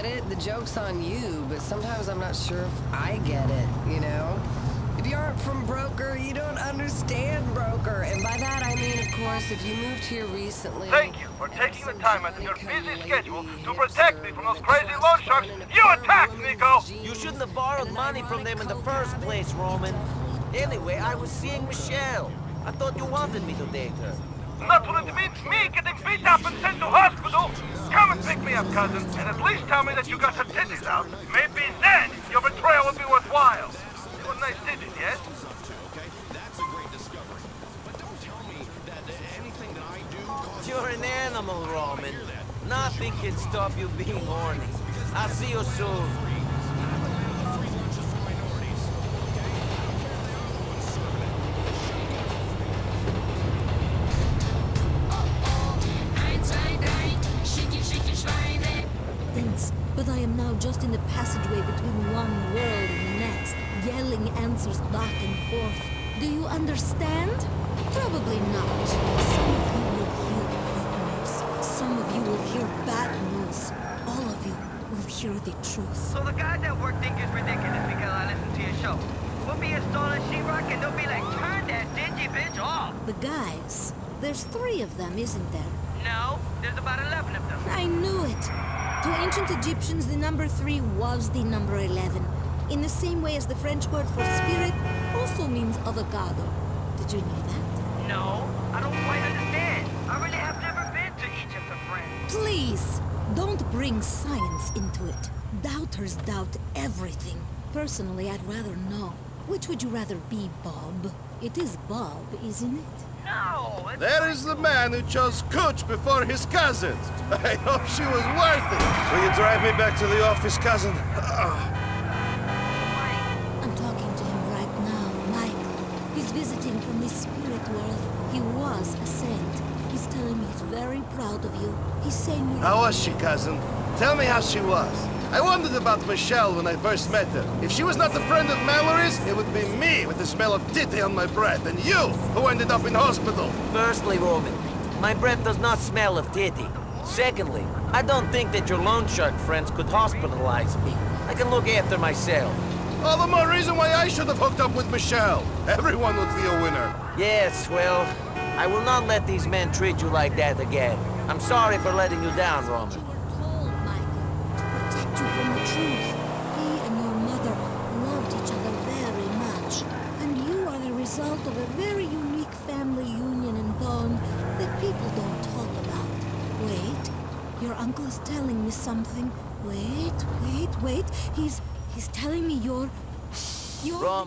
get it. The joke's on you, but sometimes I'm not sure if I get it, you know? If you aren't from Broker, you don't understand Broker. And by that I mean, of course, if you moved here recently... Thank you for taking the time out of your busy schedule to protect me from those crazy loan sharks you attacked, Niko! You shouldn't have borrowed money from them in the first place, Roman. Anyway, I was seeing Michelle. I thought you wanted me to date her. Not what it means me getting beat up and sent to hospital! Come and pick me up, cousin, and at least tell me that you got some titties out. Maybe then your betrayal will be worthwhile. You got nice titties, yes? You're an animal, Roman. Nothing can stop you being horny. I'll see you soon. Prince, but I am now just in the passageway between one world and the next, yelling answers back and forth. Do you understand? Probably not. Some of you will hear good news. Some of you will hear bad news. All of you will hear the truth. So the guys at work think it's ridiculous because I listen to your show. We'll be installing sheetrock and they'll be like, turn that dingy bitch off. The guys, there's three of them, isn't there? No, there's about 11 of them. I. To ancient Egyptians, the number three was the number 11. In the same way as the French word for spirit also means avocado. Did you know that? No, I don't quite understand. I really have never been to Egypt or France. Please, don't bring science into it. Doubters doubt everything. Personally, I'd rather know. Which would you rather be, Bob? It is Bob, isn't it? No, There is the man who chose Cooch before his cousins. I hope she was worth it. Will you drive me back to the office, cousin? I'm talking to him right now, Michael. He's visiting from the spirit world. He was a saint. He's telling me he's very proud of you. He's saying you're... How was she, cousin? Tell me how she was. I wondered about Michelle when I first met her. If she was not a friend of Mallory's, it would be me with the smell of titty on my breath, and you who ended up in hospital. Firstly, Roman, my breath does not smell of titty. Secondly, I don't think that your loan shark friends could hospitalize me. I can look after myself. All the more reason why I should have hooked up with Michelle. Everyone would be a winner. Yes, well, I will not let these men treat you like that again. I'm sorry for letting you down, Roman. Result of a very unique family union and bond that people don't talk about. Wait, your uncle is telling me something. Wait, wait, wait. He's he's telling me you're you're